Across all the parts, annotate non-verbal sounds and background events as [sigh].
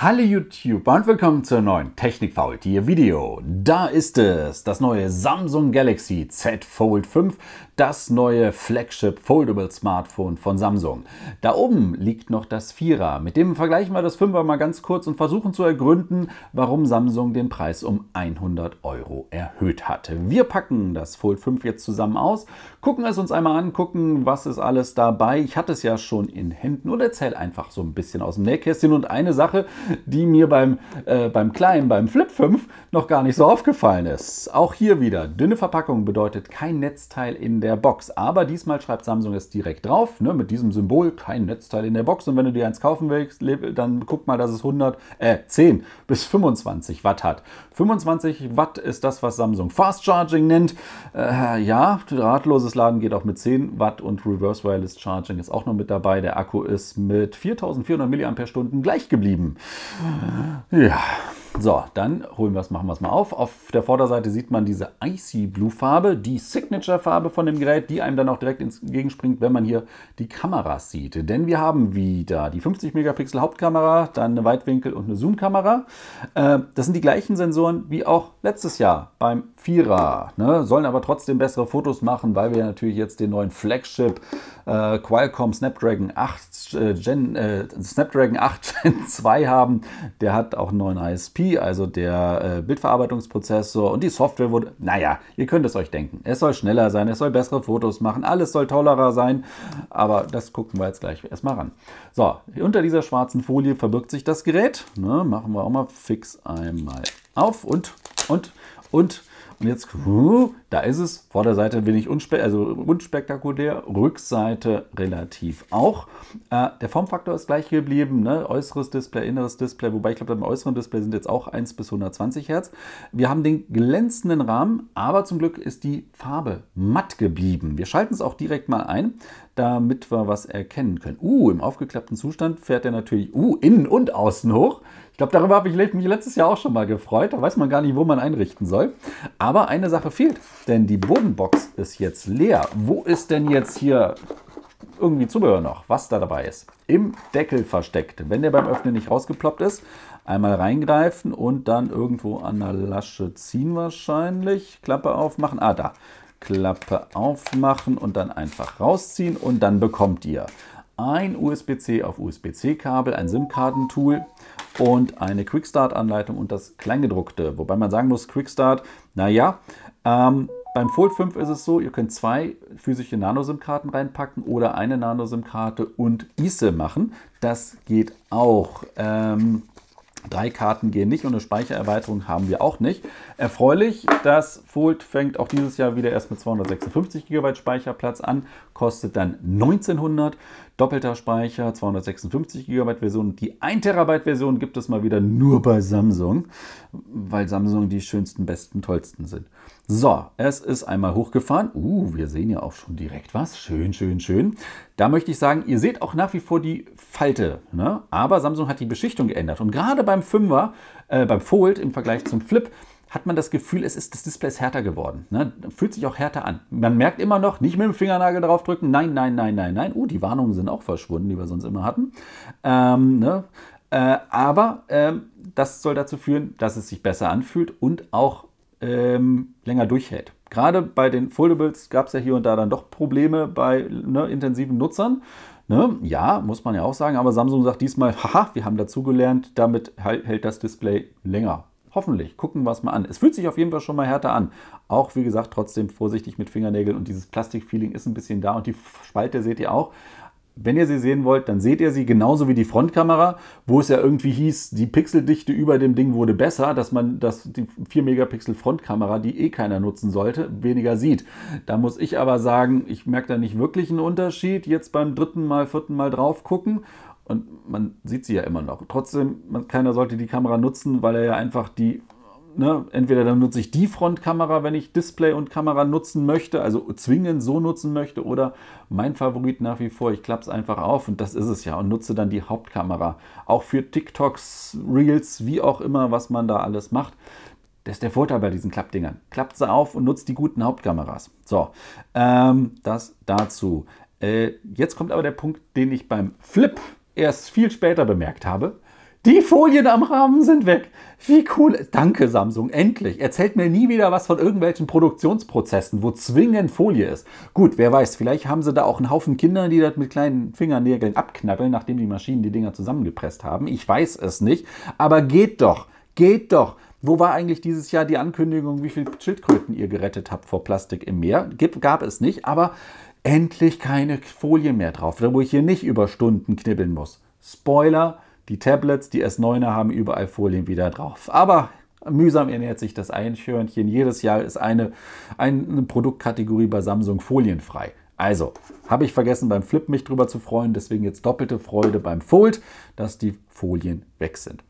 Hallo YouTube und willkommen zur neuen Technikfaultier Video. Da ist es, das neue Samsung Galaxy Z Fold 5, das neue Flagship Foldable Smartphone von Samsung. Da oben liegt noch das Vierer, mit dem vergleichen wir das Fünfer mal ganz kurz und versuchen zu ergründen, warum Samsung den Preis um 100 Euro erhöht hat. Wir packen das Fold 5 jetzt zusammen aus, gucken es uns einmal an, gucken, was ist alles dabei. Ich hatte es ja schon in Händen und erzähle einfach so ein bisschen aus dem Nähkästchen und eine Sache, die mir beim, äh, beim kleinen, beim Flip 5 noch gar nicht so aufgefallen ist. Auch hier wieder, dünne Verpackung bedeutet kein Netzteil in der Box. Aber diesmal schreibt Samsung es direkt drauf, ne, mit diesem Symbol, kein Netzteil in der Box. Und wenn du dir eins kaufen willst, dann guck mal, dass es 100, äh, 10 bis 25 Watt hat. 25 Watt ist das, was Samsung Fast Charging nennt. Äh, ja, drahtloses Laden geht auch mit 10 Watt und Reverse Wireless Charging ist auch noch mit dabei. Der Akku ist mit 4400 mAh gleich geblieben. Ja, so, dann holen wir es, machen wir es mal auf. Auf der Vorderseite sieht man diese Icy Blue Farbe, die Signature Farbe von dem Gerät, die einem dann auch direkt entgegenspringt, wenn man hier die Kameras sieht. Denn wir haben wieder die 50 Megapixel Hauptkamera, dann eine Weitwinkel- und eine Zoom-Kamera. Äh, das sind die gleichen Sensoren wie auch letztes Jahr beim Vierer. Ne? Sollen aber trotzdem bessere Fotos machen, weil wir natürlich jetzt den neuen Flagship äh, Qualcomm Snapdragon 8 äh, Gen, äh, Snapdragon 8 Gen 2 haben. Der hat auch einen neuen ISP, also der äh, Bildverarbeitungsprozessor und die Software wurde, naja, ihr könnt es euch denken. Es soll schneller sein, es soll bessere Fotos machen, alles soll tollerer sein, aber das gucken wir jetzt gleich erstmal ran. So, unter dieser schwarzen Folie verbirgt sich das Gerät. Ne, machen wir auch mal fix einmal auf und, und, und und jetzt, da ist es. Vorderseite wenig unspe also unspektakulär, Rückseite relativ auch. Äh, der Formfaktor ist gleich geblieben. Ne? Äußeres Display, inneres Display. Wobei ich glaube, beim äußeren Display sind jetzt auch 1 bis 120 Hertz. Wir haben den glänzenden Rahmen, aber zum Glück ist die Farbe matt geblieben. Wir schalten es auch direkt mal ein, damit wir was erkennen können. Uh, im aufgeklappten Zustand fährt er natürlich uh, innen und außen hoch. Ich glaube, darüber habe ich mich letztes Jahr auch schon mal gefreut. Da weiß man gar nicht, wo man einrichten soll. Aber eine Sache fehlt, denn die Bodenbox ist jetzt leer. Wo ist denn jetzt hier irgendwie Zubehör noch, was da dabei ist? Im Deckel versteckt. Wenn der beim Öffnen nicht rausgeploppt ist, einmal reingreifen und dann irgendwo an der Lasche ziehen wahrscheinlich. Klappe aufmachen. Ah, da. Klappe aufmachen und dann einfach rausziehen und dann bekommt ihr ein USB-C auf USB-C-Kabel, ein SIM-Kartentool und eine Quickstart-Anleitung und das Kleingedruckte. Wobei man sagen muss, Quickstart, naja, ähm, beim Fold 5 ist es so, ihr könnt zwei physische Nano-SIM-Karten reinpacken oder eine Nano-SIM-Karte und eSIM machen. Das geht auch. Ähm, Drei Karten gehen nicht und eine Speichererweiterung haben wir auch nicht. Erfreulich, das Fold fängt auch dieses Jahr wieder erst mit 256 GB Speicherplatz an, kostet dann 1900. Doppelter Speicher, 256 GB Version. Die 1 TB Version gibt es mal wieder nur bei Samsung, weil Samsung die schönsten, besten, tollsten sind. So, es ist einmal hochgefahren. Uh, wir sehen ja auch schon direkt was. Schön, schön, schön. Da möchte ich sagen, ihr seht auch nach wie vor die Falte. Ne? Aber Samsung hat die Beschichtung geändert. Und gerade beim 5er, äh, beim Fold im Vergleich zum Flip, hat man das Gefühl, es ist, das Display ist härter geworden. Ne? Fühlt sich auch härter an. Man merkt immer noch, nicht mit dem Fingernagel drauf drücken. Nein, nein, nein, nein, nein. Uh, die Warnungen sind auch verschwunden, die wir sonst immer hatten. Ähm, ne? äh, aber ähm, das soll dazu führen, dass es sich besser anfühlt und auch ähm, länger durchhält. Gerade bei den Foldables gab es ja hier und da dann doch Probleme bei ne, intensiven Nutzern. Ne? Ja, muss man ja auch sagen, aber Samsung sagt diesmal, haha, wir haben dazugelernt, damit hält das Display länger. Hoffentlich, gucken wir es mal an. Es fühlt sich auf jeden Fall schon mal härter an. Auch wie gesagt, trotzdem vorsichtig mit Fingernägeln und dieses Plastikfeeling ist ein bisschen da und die Spalte seht ihr auch. Wenn ihr sie sehen wollt, dann seht ihr sie genauso wie die Frontkamera, wo es ja irgendwie hieß, die Pixeldichte über dem Ding wurde besser, dass man das, die 4 Megapixel Frontkamera, die eh keiner nutzen sollte, weniger sieht. Da muss ich aber sagen, ich merke da nicht wirklich einen Unterschied. Jetzt beim dritten Mal, vierten Mal drauf gucken und man sieht sie ja immer noch. Trotzdem, man, keiner sollte die Kamera nutzen, weil er ja einfach die Ne, entweder dann nutze ich die Frontkamera, wenn ich Display und Kamera nutzen möchte, also zwingend so nutzen möchte, oder mein Favorit nach wie vor, ich klappe es einfach auf und das ist es ja und nutze dann die Hauptkamera. Auch für TikToks, Reels, wie auch immer, was man da alles macht. Das ist der Vorteil bei diesen Klappdingern. Klappt sie auf und nutzt die guten Hauptkameras. So, ähm, das dazu. Äh, jetzt kommt aber der Punkt, den ich beim Flip erst viel später bemerkt habe. Die Folien am Rahmen sind weg. Wie cool. Danke, Samsung. Endlich. Erzählt mir nie wieder was von irgendwelchen Produktionsprozessen, wo zwingend Folie ist. Gut, wer weiß, vielleicht haben sie da auch einen Haufen Kinder, die das mit kleinen Fingernägeln abknabbeln, nachdem die Maschinen die Dinger zusammengepresst haben. Ich weiß es nicht. Aber geht doch. Geht doch. Wo war eigentlich dieses Jahr die Ankündigung, wie viele Schildkröten ihr gerettet habt vor Plastik im Meer? Gab es nicht, aber endlich keine Folie mehr drauf, wo ich hier nicht über Stunden knibbeln muss. Spoiler, die Tablets, die S9er haben überall Folien wieder drauf. Aber mühsam ernährt sich das Einhörnchen. Jedes Jahr ist eine, eine Produktkategorie bei Samsung folienfrei. Also, habe ich vergessen, beim Flip mich drüber zu freuen, deswegen jetzt doppelte Freude beim Fold, dass die Folien weg sind.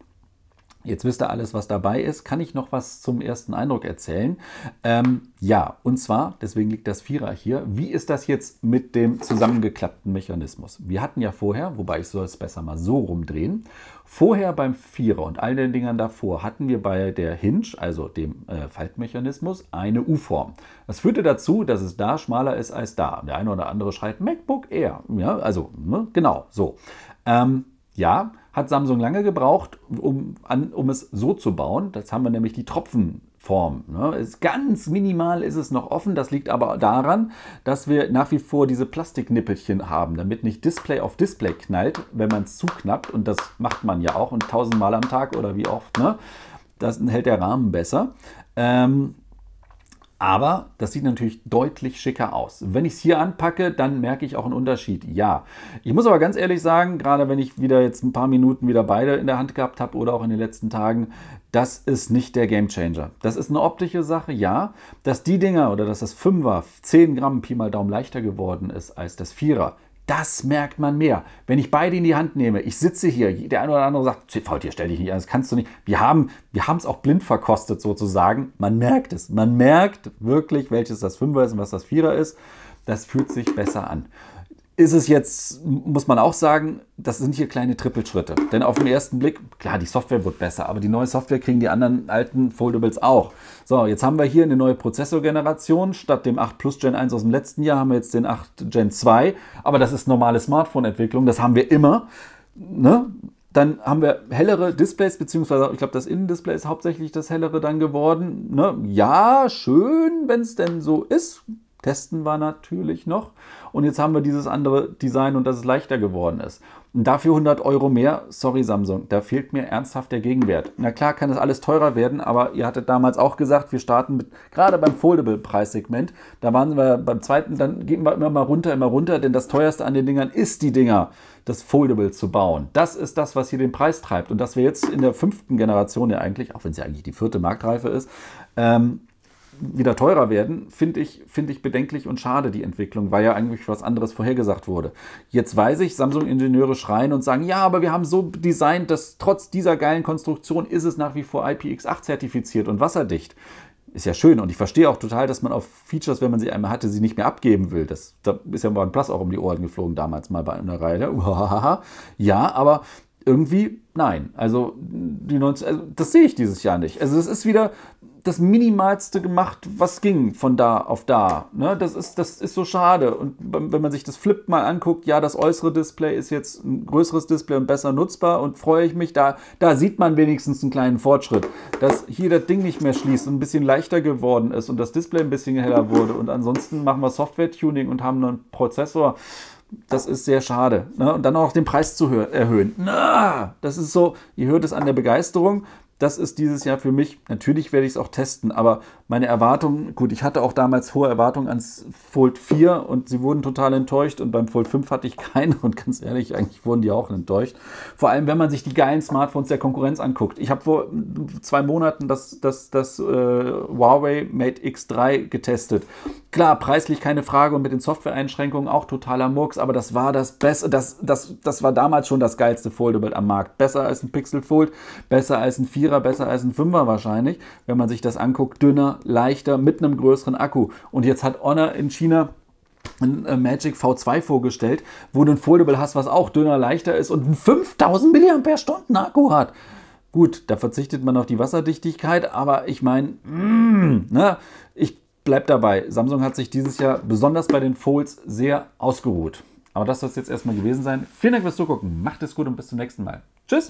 Jetzt wisst ihr alles, was dabei ist. Kann ich noch was zum ersten Eindruck erzählen? Ähm, ja, und zwar, deswegen liegt das Vierer hier. Wie ist das jetzt mit dem zusammengeklappten Mechanismus? Wir hatten ja vorher, wobei ich soll es besser mal so rumdrehen, vorher beim Vierer und all den Dingern davor hatten wir bei der Hinge, also dem äh, Faltmechanismus, eine U-Form. Das führte dazu, dass es da schmaler ist als da. Der eine oder andere schreit MacBook Air. Ja, also, ne, genau, so. Ähm, ja, hat Samsung lange gebraucht, um, an, um es so zu bauen. Das haben wir nämlich die Tropfenform. Ne? Ist ganz minimal ist es noch offen. Das liegt aber daran, dass wir nach wie vor diese Plastiknippelchen haben, damit nicht Display auf Display knallt, wenn man es zuknappt. Und das macht man ja auch und tausendmal am Tag oder wie oft. Ne? Das hält der Rahmen besser. Ähm, aber das sieht natürlich deutlich schicker aus. Wenn ich es hier anpacke, dann merke ich auch einen Unterschied. Ja. Ich muss aber ganz ehrlich sagen, gerade wenn ich wieder jetzt ein paar Minuten wieder beide in der Hand gehabt habe oder auch in den letzten Tagen, das ist nicht der Gamechanger. Das ist eine optische Sache, ja. Dass die Dinger oder dass das Fünfer 10 Gramm Pi mal Daumen leichter geworden ist als das Vierer, das merkt man mehr. Wenn ich beide in die Hand nehme, ich sitze hier, der eine oder andere sagt, hier stell dich nicht an, das kannst du nicht. Wir haben wir es auch blind verkostet sozusagen. Man merkt es. Man merkt wirklich, welches das Fünfer ist und was das Vierer ist. Das fühlt sich besser an ist es jetzt, muss man auch sagen, das sind hier kleine Trippelschritte. Denn auf den ersten Blick, klar, die Software wird besser, aber die neue Software kriegen die anderen alten Foldables auch. So, jetzt haben wir hier eine neue Prozessorgeneration. Statt dem 8 Plus Gen 1 aus dem letzten Jahr haben wir jetzt den 8 Gen 2. Aber das ist normale Smartphone-Entwicklung, das haben wir immer. Ne? Dann haben wir hellere Displays, beziehungsweise ich glaube, das Innendisplay ist hauptsächlich das hellere dann geworden. Ne? Ja, schön, wenn es denn so ist. Testen wir natürlich noch. Und jetzt haben wir dieses andere Design und dass es leichter geworden ist. Und dafür 100 Euro mehr, sorry Samsung, da fehlt mir ernsthaft der Gegenwert. Na klar kann das alles teurer werden, aber ihr hattet damals auch gesagt, wir starten mit, gerade beim Foldable-Preissegment, da waren wir beim zweiten, dann gehen wir immer mal runter, immer runter, denn das teuerste an den Dingern ist die Dinger, das Foldable zu bauen. Das ist das, was hier den Preis treibt. Und dass wir jetzt in der fünften Generation ja eigentlich, auch wenn es ja eigentlich die vierte Marktreife ist, ähm, wieder teurer werden, finde ich, find ich bedenklich und schade, die Entwicklung, weil ja eigentlich was anderes vorhergesagt wurde. Jetzt weiß ich, Samsung-Ingenieure schreien und sagen, ja, aber wir haben so designt, dass trotz dieser geilen Konstruktion ist es nach wie vor IPX8 zertifiziert und wasserdicht. Ist ja schön und ich verstehe auch total, dass man auf Features, wenn man sie einmal hatte, sie nicht mehr abgeben will. Das, da ist ja ein Plus auch um die Ohren geflogen damals mal bei einer Reihe. [laughs] Ja, aber irgendwie nein. Also, die 90, also das sehe ich dieses Jahr nicht. Also es ist wieder das Minimalste gemacht, was ging von da auf da. Ne? Das, ist, das ist so schade. Und wenn man sich das Flip mal anguckt, ja, das äußere Display ist jetzt ein größeres Display und besser nutzbar und freue ich mich, da, da sieht man wenigstens einen kleinen Fortschritt. Dass hier das Ding nicht mehr schließt und ein bisschen leichter geworden ist und das Display ein bisschen heller wurde. Und ansonsten machen wir Software-Tuning und haben einen Prozessor das ist sehr schade. Ne? Und dann auch den Preis zu erhöhen. Na, das ist so, ihr hört es an der Begeisterung das ist dieses Jahr für mich. Natürlich werde ich es auch testen, aber meine Erwartungen, gut, ich hatte auch damals hohe Erwartungen ans Fold 4 und sie wurden total enttäuscht und beim Fold 5 hatte ich keine und ganz ehrlich, eigentlich wurden die auch enttäuscht. Vor allem, wenn man sich die geilen Smartphones der Konkurrenz anguckt. Ich habe vor zwei Monaten das, das, das äh, Huawei Mate X3 getestet. Klar, preislich keine Frage und mit den Software-Einschränkungen auch totaler Murks, aber das war das Beste, das, das, das war damals schon das geilste Foldable am Markt. Besser als ein Pixel Fold, besser als ein 4 Vierer besser als ein Fünfer wahrscheinlich, wenn man sich das anguckt. Dünner, leichter, mit einem größeren Akku. Und jetzt hat Honor in China ein äh, Magic V2 vorgestellt, wo du ein Foldable hast, was auch dünner, leichter ist und einen 5000 mAh Akku hat. Gut, da verzichtet man auf die Wasserdichtigkeit, aber ich meine, mm, ne, ich bleibe dabei. Samsung hat sich dieses Jahr besonders bei den Folds sehr ausgeruht. Aber das soll es jetzt erstmal gewesen sein. Vielen Dank fürs Zugucken. Macht es gut und bis zum nächsten Mal. Tschüss!